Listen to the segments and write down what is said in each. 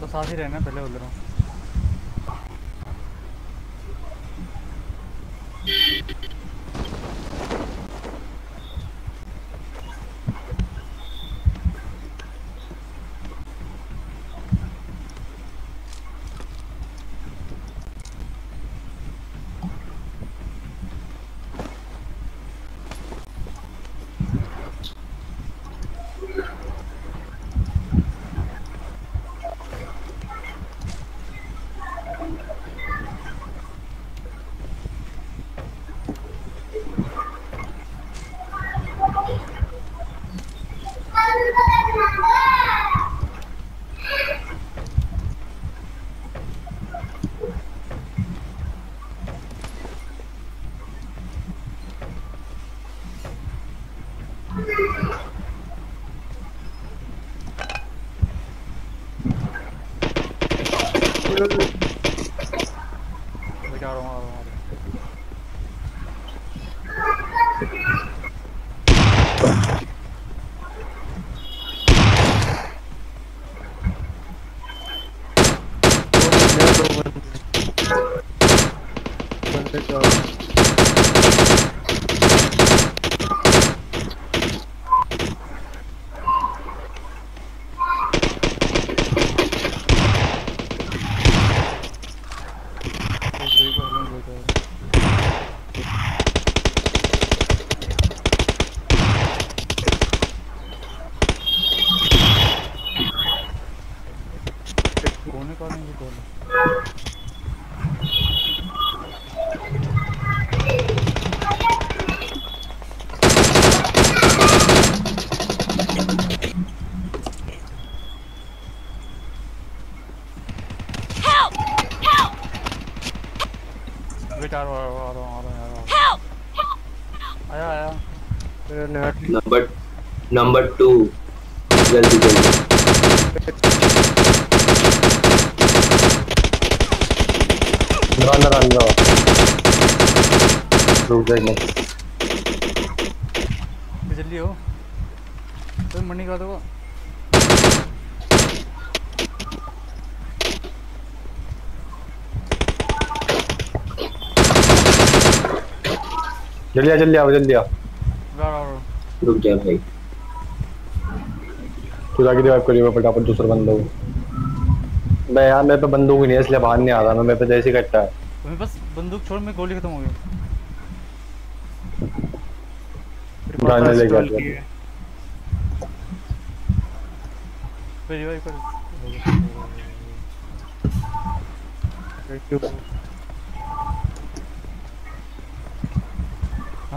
तो साथ ही रहना पहले बोल रहा हूँ लेके आ रहा हूँ आ रहा हूँ, आ रहा हूँ बंदे का एक ब्रेक हो रहा है ब्रेक हो रहा है का नहीं आ आया आया नंबर नंबर टू जल्दी जल्दी। अंदर अंदर रुक भी जल्दी हो। तो मरने का दो। जल्दी आ जल्दी आओ जल्दी आओ। आ रुक जा भाई। तू जाके रिवाइव करियो मैं फटाफट दूसरा बंदा हूँ। मैं यार मेरे पे बंदूक ही नहीं है इसलिए बाहर नहीं आ रहा। मैं मेरे पे जैसे ही कटता है। तुम्हें बस बंदूक छोड़ में गोली खत्म हो गई। है रिवाइव कर Thank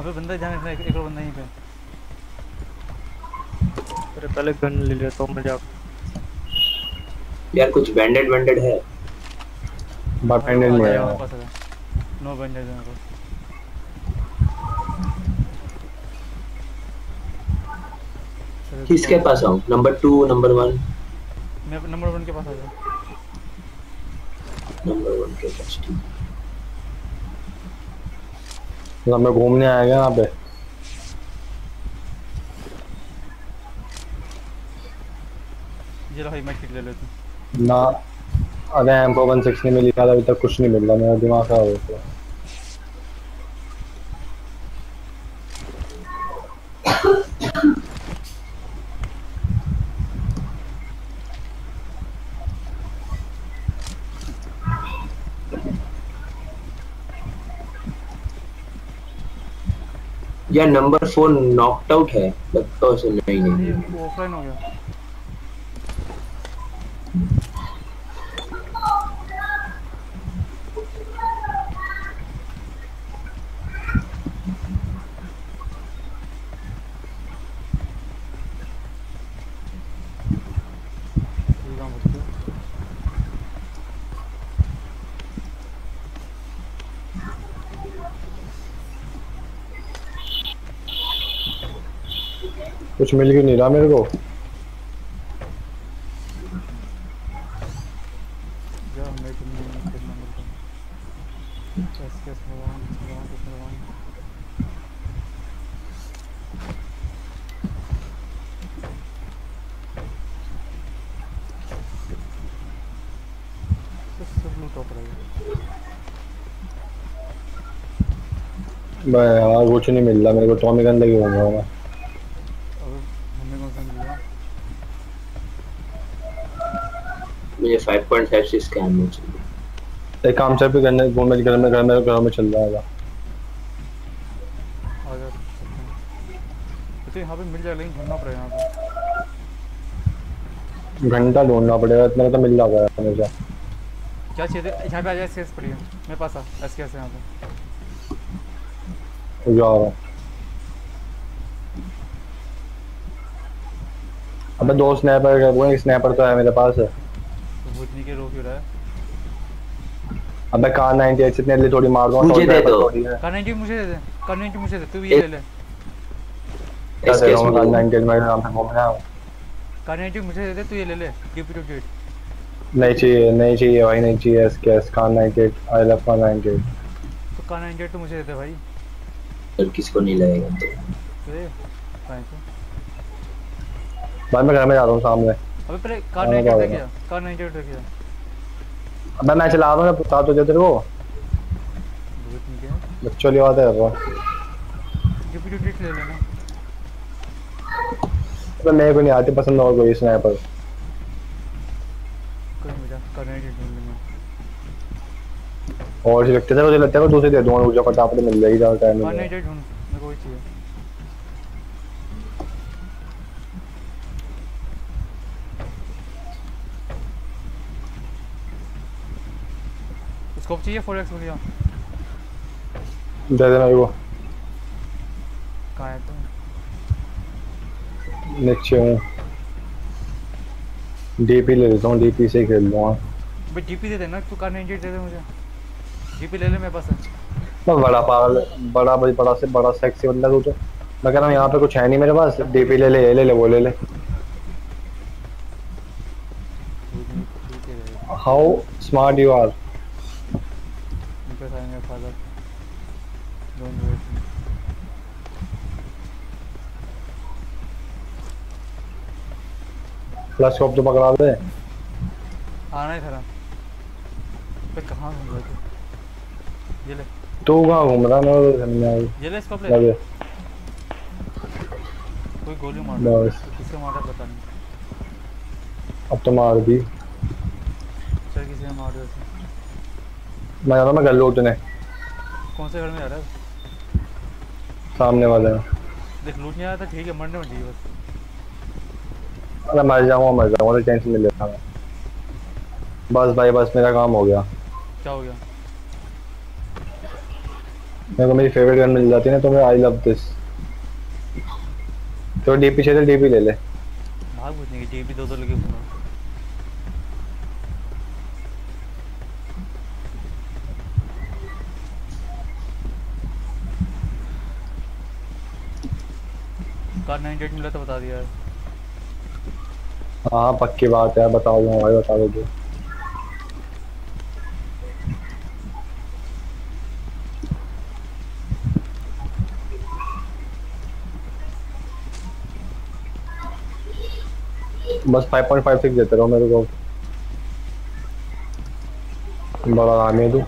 पे बंदा ध्यान रखना एक एक और बंदा यहीं पे अरे पहले गन ले लेता हूँ मैं जाकर यार कुछ बैंडेड बैंडेड है। नहीं आया है पास आया नो बैंडेज है मेरे पास किसके पास आऊँ नंबर टू नंबर वन मैं नंबर वन के पास आ जाऊँ। नंबर वन के पास ठीक तो मैं घूमने आया यहाँ पे। ये लो भाई मैं किट ले ले तू ना। अरे एम को वन सिक्स नहीं मिली था अभी तक कुछ नहीं मिल रहा मेरा दिमाग खराब हो गया यार नंबर फोर नॉकड आउट है लगता है उसे नहीं नहीं नहीं। ऑफलाइन हो गया ये काम होती है कुछ मिल क्यों नहीं रहा मेरे को। तो यार कुछ नहीं मिल रहा मेरे को टॉमी गन लगी घूम रहा हूँ मैं अब हमने कौन सा लिया मुझे 5.5 से स्कैन में चाहिए एक काम से भी करने घूम में घर में घर में घर में चल रहा है हैं। तो यहाँ पे मिल जाएगा लेकिन ढूंढना पड़ेगा यहाँ पे। घंटा ढूंढना पड़ेगा इतना तो मिल है हमेशा क्या चाहिए? यहाँ पे आ जाए एसकेएस पड़ी है। मेरे पास आ एसकेएस है यहाँ पे। जा रहा हूँ। अबे दो स्नैपर वो एक स्नैपर तो है मेरे पास। तो के रोक क्यों रहा। है अबे कार 98 से इतने थोड़ी मार दूँगा मुझे दे दो। कार 90 मुझे दे दे कार 90 मुझे दे तू भी ले ले। दे रहा कार SKS 98 मेरे नाम पे घूम रहा हूँ। कार 90 मुझे दे दे तू ये ले ले डीपी टू डेट नहीं चाहिए नहीं चाहिए भाई नहीं चाहिए S K S car 98 I love car 98 तो कार 98 तो मुझे दे दे भाई। और किसको नहीं लगेगा? तू? भाई मैं घर में जा रहा हूँ सामने। अबे पहले कार हाँ, 98 बाबा। देखिए कार 98 देखिए अबे मैं चला रहा हूँ बता तो दे तेरे को बच्चों बात है वो डीपी टू डेट ले लेना। अबे मेरे को नहीं आती पसंद और कोई स्नैपर कोई मिला कार 98 ढूंढ लूँगा और से लगते थे मुझे लगता है दूसरी दे दूँगा मुझे फटाफट मिल जाएगी ज़्यादा टाइम कार नहीं 98 ढूंढ मेरे को वही चाहिए। स्कोप चाहिए 4x मिलिया दे दे मेरे को कहाँ है तू नीचे हूँ। डीपी ले लेता हूँ डीपी से खेल लूँगा। भाई डीपी दे देना तू कार 98 दे दे मुझे। डीपी ले ले मेरे पास है मैं बड़ा पागल बड़ा भाई बड़ा से बड़ा सेक्सी बंदा तू तो। मैं कह रहा हूँ यहाँ पे कुछ है नहीं मेरे पास। डीपी ले ले ये ले ले वो ले ले। हाउ स्मार्ट यू आर आएँगे father don't wait plus scope तो पकड़ा दे। आना ही था पे कहाँ घूम रहा तू ये ले। तू कहाँ घूम रहा को समझ आई। ये ले स्कोप ले कोई गोली मार बस। किससे मार पता नहीं। अब तो मार दी। चल किसी ने मार उसे। मैं जा रहा हूँ मैं घर लूटने कौन से घर में जा रहा है? सामने वाले देख लूट नहीं आया था ठीक है मरने में चाहिए बस। अरे मर जाऊँगा मर जाऊँगा तो टेंशन नहीं लेता मैं। बस भाई बस मेरा काम हो गया। क्या हो गया? मेरे को मेरी फेवरेट गन मिल जाती है ना तो मैं आई लव दिस तो डीपी चाहिए डीपी ले ले। भाग पूछने की टीवी दो दो लगे घूमा कार 98 मिला तो बता दिया हाँ पक्की बात है बता दूँगा भाई, बता दो बस 5.56 देते रहो मेरे को। बड़ा नाम है तू।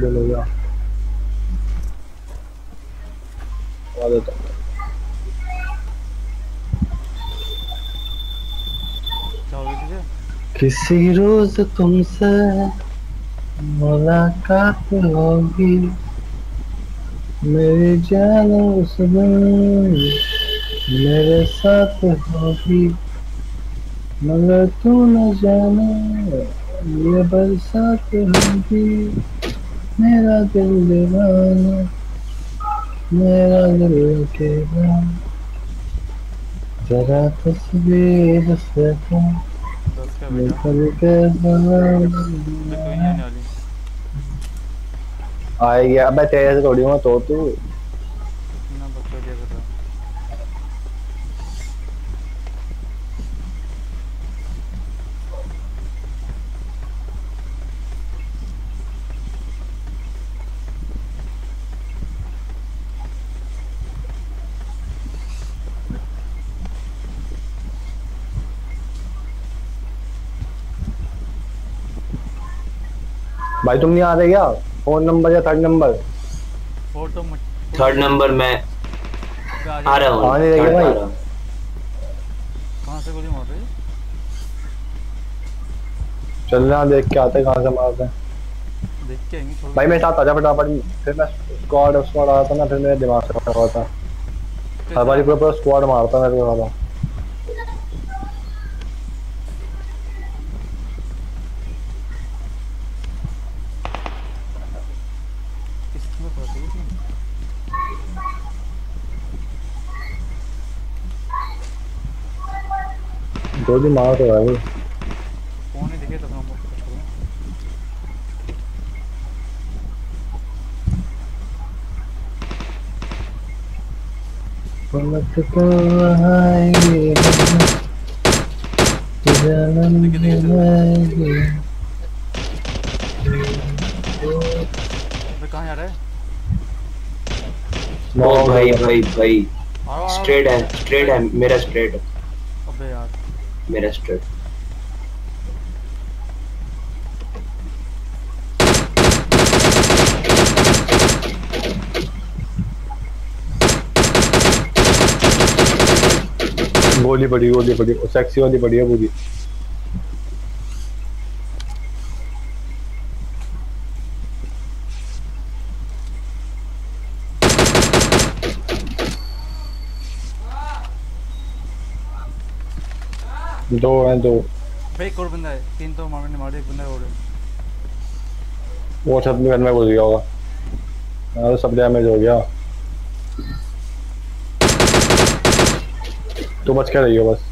ले लो यार आ देता हूँ। किसी रोज तुमसे मुलाकात होगी। मेरी जान उस दिन मेरे साथ होगी। मगर तू न जाने ये बरसात होगी। मेरा दिल दीवाना मेरा दिल अकेला जरा तस्वीर से तुम दस का बेटा निकल के जवान तो कोई नहीं आने वाली आएगी अबे तेरे से थोड़ी हूँ तो तू ना बच्चा क्या कर रहा है भाई तुम नहीं आ रहे क्या? फ़ोन नंबर या थर्ड नंबर तो थर्ड नंबर में आ रहा हूँ। आने लगे भाई। कहाँ से गोली मार रही है? चल रहे हैं देख के आते कहाँ से मारते हैं। देख के आएँगे थोड़ा। भाई मेरे साथ आजा फटाफट। फिर मैं स्क्वाड स्क्वाड आता ना फिर मेरे दिमाग से खराब होता हर बारी पूरा पूरा स्क्वाड मारता मेरे को गोली मार तो भाई। फ़ोन दिखे पलक तो आएगी जन्म आएगी कहाँ जा रहा है? ओ भाई भाई भाई। स्ट्रेट है स्ट्रेट है मेरा स्ट्रेट यार स्ट्रेट गोली पड़ी गोली पड़ी सेक्सी वाली है पूरी। दो हैं दो भाई एक और बंदा है तीन तो मारने मारे एक बंदा और वो में घर में घुस गया होगा तो सब डैमेज हो गया तो बच के रही हो बस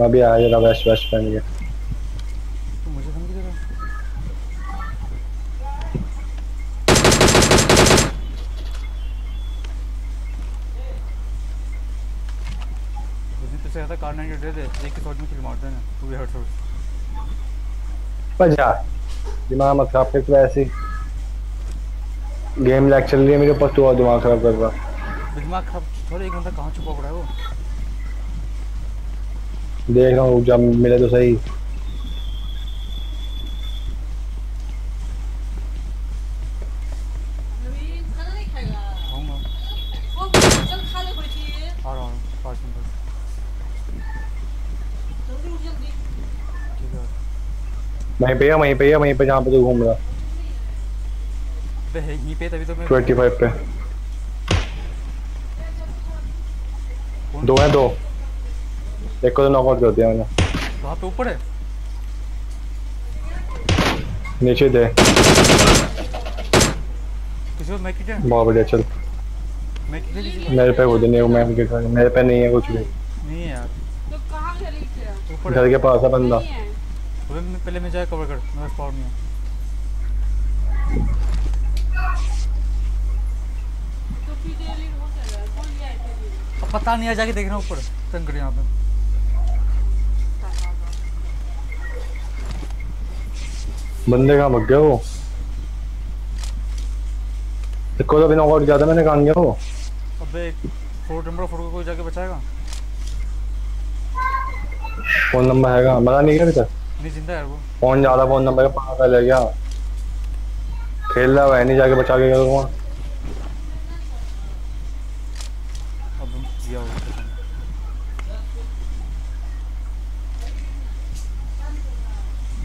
मैं भी आया जरा वैश वैश पहन के तो मुझे धमकी दे रहा है उस दिन तुझसे कहता कार नाइन दे दे एक शॉट में किल मारते हैं। टू हेड शॉट पर दिमाग मत खराब कर तू ऐसे गेम लैग चल रही है मेरे ऊपर तू और दिमाग खराब कर रहा। दिमाग खराब थोड़ा एक बंदा कहाँ छुपा पड़ा है वो? देख रहा हूँ जब मिले तो सही। नवीन खाना नहीं खाएगा। आऊँगा वो चल खा ले कोई चीज़ आ रहा हूँ पाँच मिनट जल्दी उठ जल्दी ठीक है वहीं पे है वहीं पे है वहीं पे जहाँ पे तू घूम रहा। है यहीं पे तभी तो मैं ट्वेंटी फाइव पे। दो हैं दो। एक को तो नॉकआउट कर दिया मैंने। वहाँ पे ऊपर है? नीचे दे। किसी को मैं किट है बहुत बढ़िया चल। है किसी को मेरे पे वो नहीं है मैं के मेरे पे नहीं है कुछ भी। नहीं है यार। तो कहाँ चली थे ऊपर घर के पास है बंदा। मैं पहले मैं जाए कवर कर मेरा स्पॉट नहीं है। तो कौन पता नहीं है जाके देख रहा हूँ ऊपर संकट यहाँ पे। बंदे कहाँ भग गया वो? को तो भी नॉकआउट किया था मैंने कहाँ गया वो? अबे फोर नंबर फोर को कोई जाके बचाएगा? फ़ोन नंबर हैगा मज़ा नहीं गया अभी तक? नहीं ज़िंदा है वो। फ़ोन ज़्यादा फ़ोन नंबर का पागल है क्या? खेल रहा है नहीं जाके बचा के गया अब वो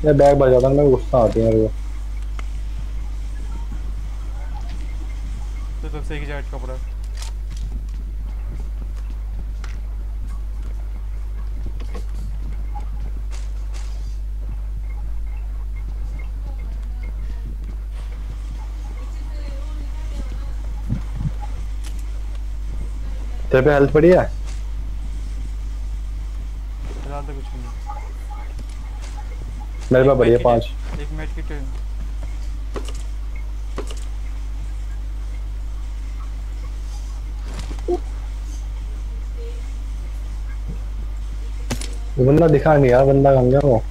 ये बैग बजा था को गुस्सा आती है मेरे को। तो तब से एक जैकेट कपड़ा तेरे पे हेल्थ पड़ी है? फ़िलहाल तो कुछ नहीं। मेरे पे एक पड़ी है medkit एक मेड किट है बंदा दिखा नहीं यार बंदा कहाँ गया वो?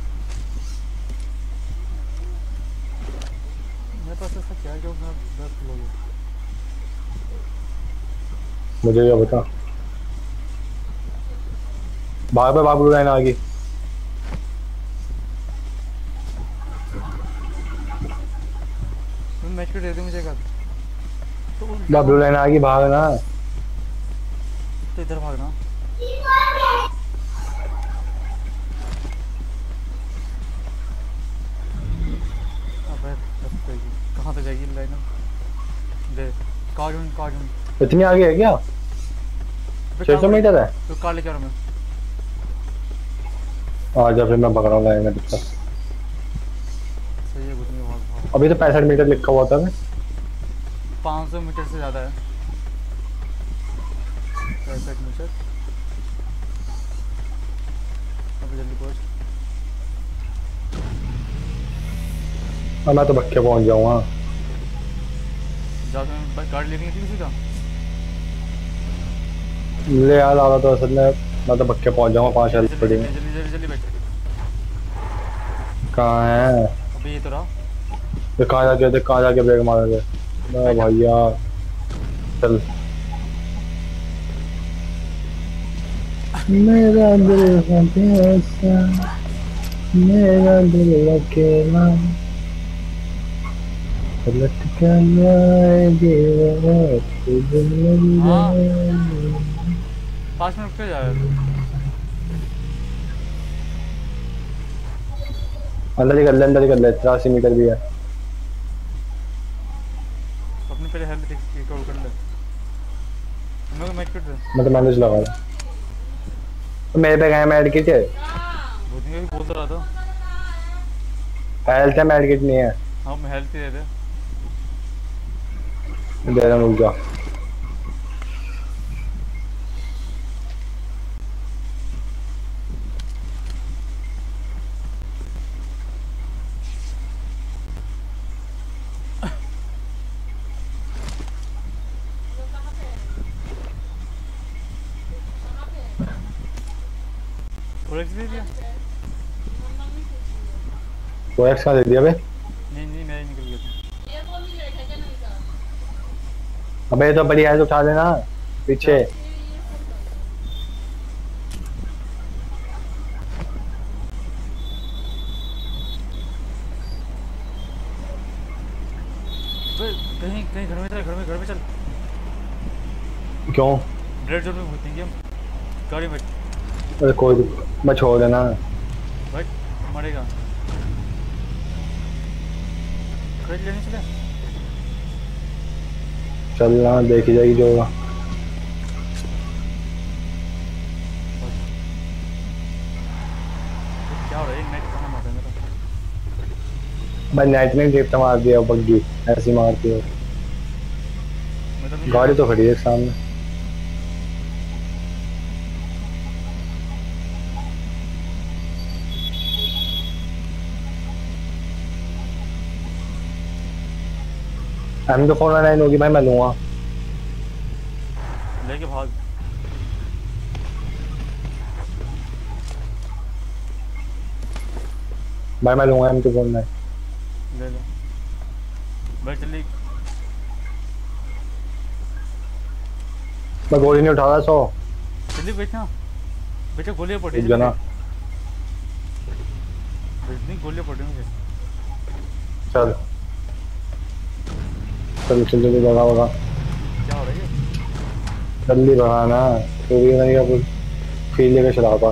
मुझे क्या बता भाग पे बाबू लाइन आ गई। मेटकिट दे दे मुझे का तो ब्लू लाइन आ गई भागना तो इधर भागना अबे रास्ते की कहाँ तक जाएगी लाइन दे कार्टून कार्टून इतनी आगे है क्या? छह सौ मीटर है तो कार लेके आ रहा हूँ मैं। आजा फिर मैं पकड़ रहा हूँ लाइन में दिक्कत सही है घुटने अभी तो पैंसठ मीटर लिखा हुआ था ना। पाँच सौ मीटर से ज़्यादा है। पैंसठ मीटर। अभी जल्दी पहुँच। अब मैं तो बक्के पहुँच जाऊँगा जा मैं लेके निकली सीधा? ले यार आ रहा तो असल में मैं तो बक्के पहुँच जाऊँगा पाँच जल्दी पड़ी जल्दी जल्दी जल्दी जल्दी बैठ कहाँ है? अभी तो रहा। तो कहाँ जाके देख कहाँ जाके ब्रेक मारोगे। मैं भैया चल। मेरा दिल है प्यासा मेरा दिल अकेला। लटका जाए दीवार तुझे मिल हाँ। जाए पाँच मिनट पे जाए अंदर ही कर ले अंदर ही कर ले तिरासी मीटर भी है। अपनी पहले हेल्थ रिकवर कर ले। मेरे को मेट किट दे मैं तो मैनेज लगा रहा। तो मेरे पे गए मेड किट है भूतनी का भी बोल तो रहा था। हेल्थ है मेड किट नहीं है। हाँ मैं हेल्थ ही दे दे दे रहा हूँ रुक जा और एक्स दे दिया वो एक्स कहाँ दे दिया बे नहीं नहीं मैं निकल गया था अबे ये तो बड़ी है उठा देना पीछे कहीं कहीं घर में चल घर में घर में चल क्यों रेड जोन में हम गाड़ी में अरे कोई मैं छोड़ देना मरेगा खरीद लेने चले? चलना देखी जाएगी जो होगा। हो है? है भाई नाइट में ड्रिफ्ट मार दिया बग्गी। ऐसी मारती है। मैं तो नहीं गाड़ी तो खड़ी है सामने। एम तो फोर नाइन होगी भाई मैं लूँगा लेके भाग भाई मैं लूँगा एम तो फोर नाइन ले लो बैठ जल्दी मैं गोली नहीं उठा रहा सो जल्दी बैठना बेटा गोलियाँ पड़ी जाना इतनी गोलियाँ पड़ी मुझे चल चल चल जल्दी भगा भगा क्या हो रहा है जल्दी भगाना तो भी नहीं अब फील लेके चलाता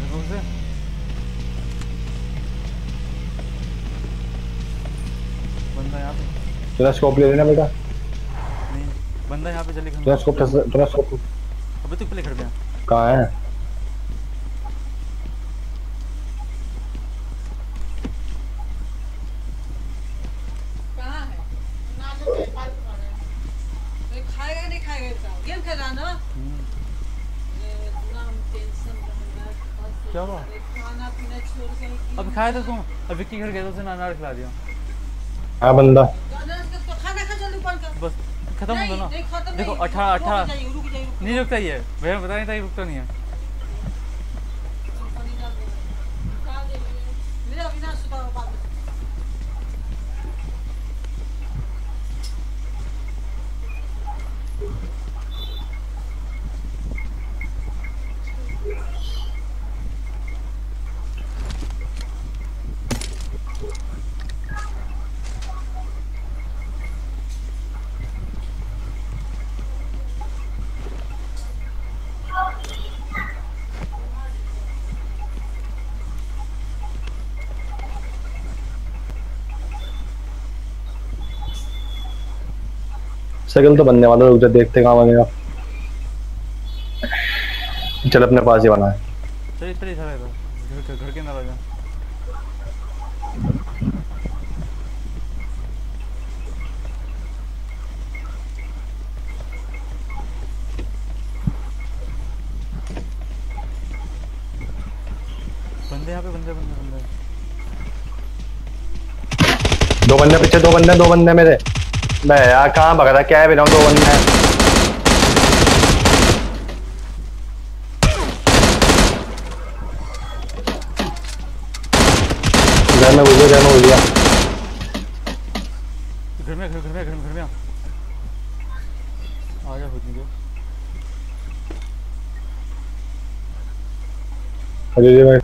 देखो उसे बंदा यहाँ पे। तेरा स्कोप ले लेना बेटा। नहीं बंदा यहाँ पे जल्दी तेरा खड़ा स्कोप तेरा स्कोप अबे तू पहले खड़ गया कहाँ है? खाया था तुम? अब विक्की घर गया था उसे अनार खिला दिया। हाँ बंदा। तो बस खत्म हो गया ना? देखो। अठारह अठारह। नहीं रुकता ये। भैया बता नहीं था ये रुकता नहीं है। साइकिल तो बनने वाला रुक जा देखते कहाँ बनेगा। चल अपने पास ही बना। है चलिए चलिए चला इधर। घर के घर के अंदर आ जा। बंदे यहाँ पे बंदे बंदे बंदे। दो बंदे पीछे दो बंदे दो बंदे मेरे। मैं यार कहाँ भगा था क्या है बिना दो बंदे हैं घर में घुस गया घर में घुस गया घर में घर घर में घर में घर में आ जा खुद निकल अरे जी भाई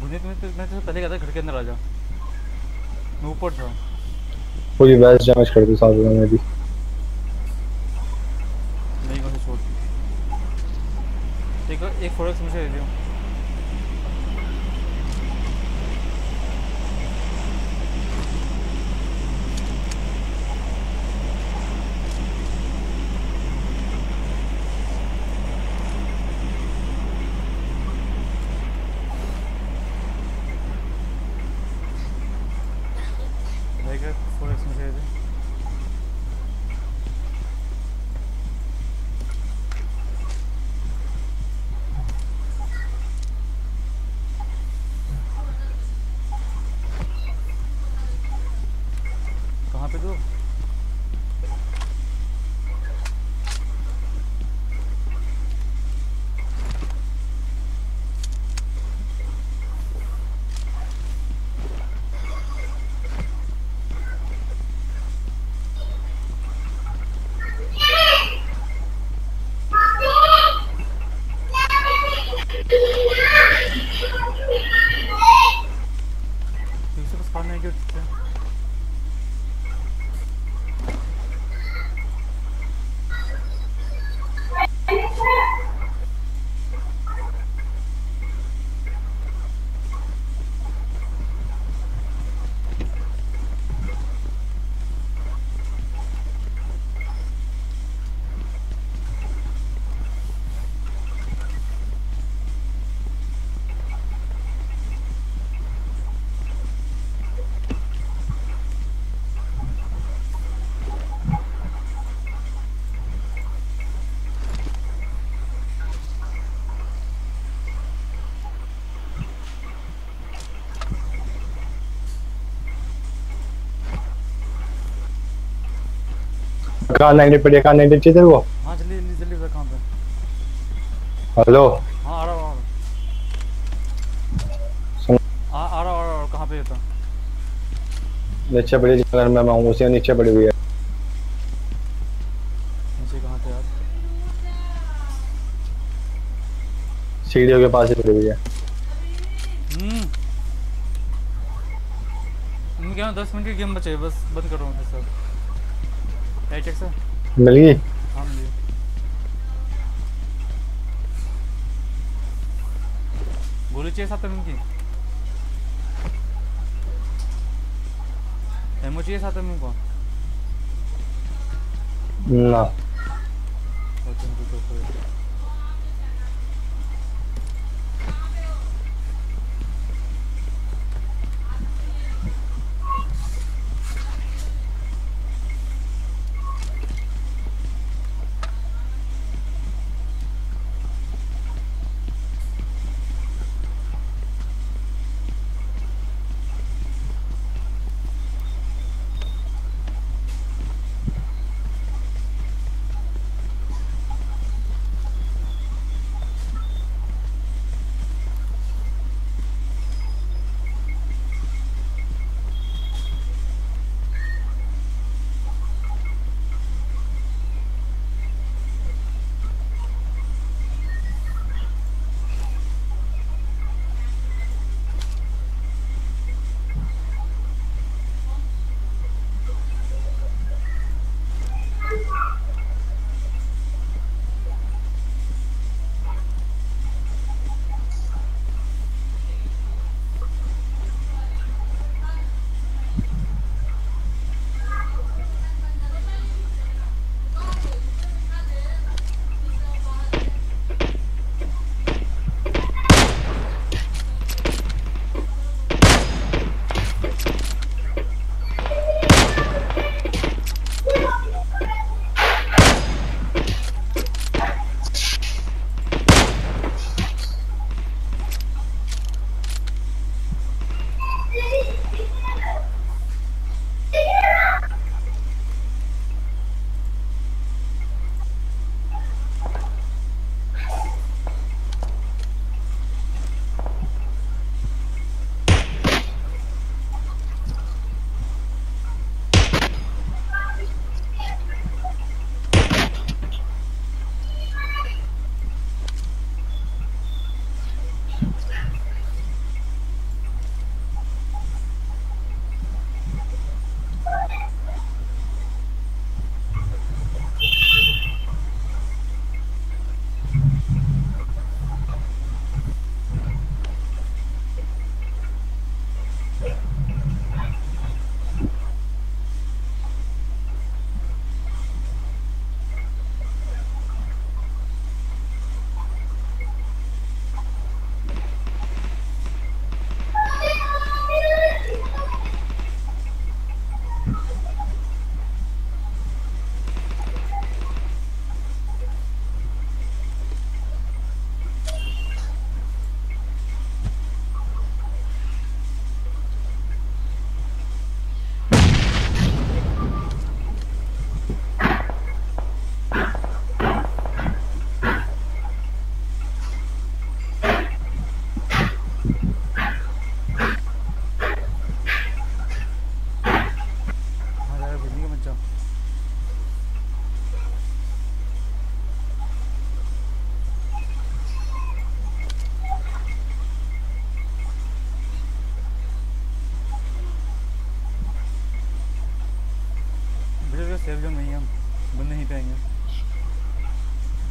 मुझे तुम्हें तो मैं तो पहले कहता घर के अंदर आ जा मैं ऊपर था पूरी वैस डैमेज कर दी साथ में मेरी कहाँ नाइनटी पड़ी है कहाँ नाइनटी चाहिए तेरे को? हाँ जल्दी जल्दी जल्दी बता कहाँ पे। हेलो? हाँ आ रहा हूँ आ सुन। आ आ रहा हूँ, हूँ, कहाँ पे था नीचे बड़ी जगह में मैं हूँ उसी नीचे पड़ी हुई है। नीचे कहाँ थे यार सीढ़ियों के पास ही पड़ी हुई है। हम्म। क्या दस मिनट की गेम बचे बस बंद कर रहा हूँ सब। मिल गई? हाँ गोली चाहिए साथ में इनकी एमओ चाहिए साथ में इनको ना।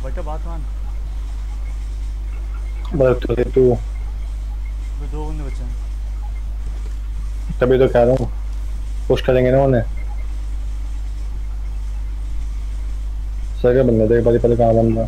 बेटा बात मान। बस तो तू। दो बंदे बचे हैं। तभी तो कह रहा हूँ। पुश करेंगे ना उन्हें। सर क्या बंदा देख पहले पहले कहाँ बंदा।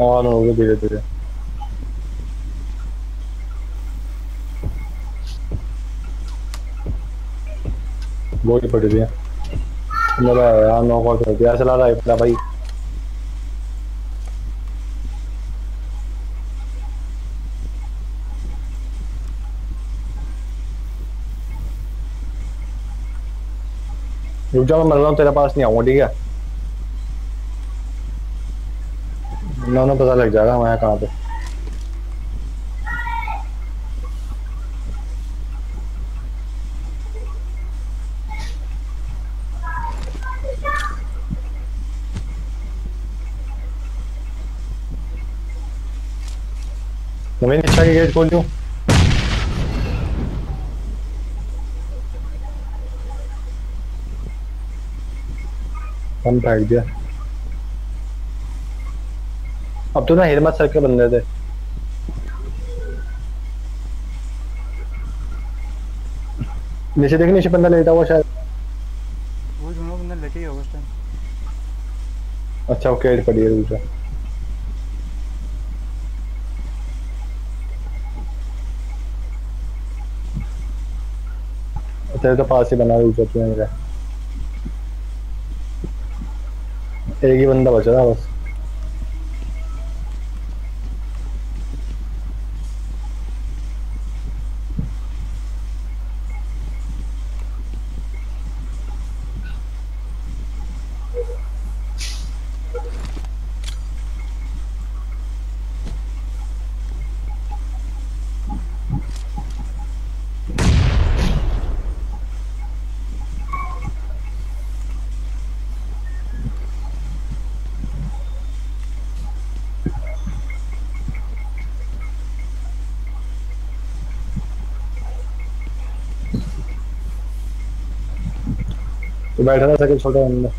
ऑन हो गया धीरे धीरे। गोली पड़ रही है। मेरा यार नॉक आउट कर दिया, चला रहा है अपना भाई। रुक जा, मैं मर रहा हूँ, तेरे पास नहीं आऊँगा, ठीक है? ना ना पता लग जाएगा मैं कहाँ पे। नवीन इच्छा की गेट खोल दूँ हम फेंक दिया। अब तो ना हिरमत सर के बंदे थे नीचे देख नीचे बंदा लेटा हुआ शायद वो दोनों बंदे लेटे ही होगा उस टाइम अच्छा वो केट पड़ी है दूसरा तेरे तो पास ही बना दूसरा तूने मेरा एक ही बंदा बचा था बस बैठा था सेकंड छोटा बंदा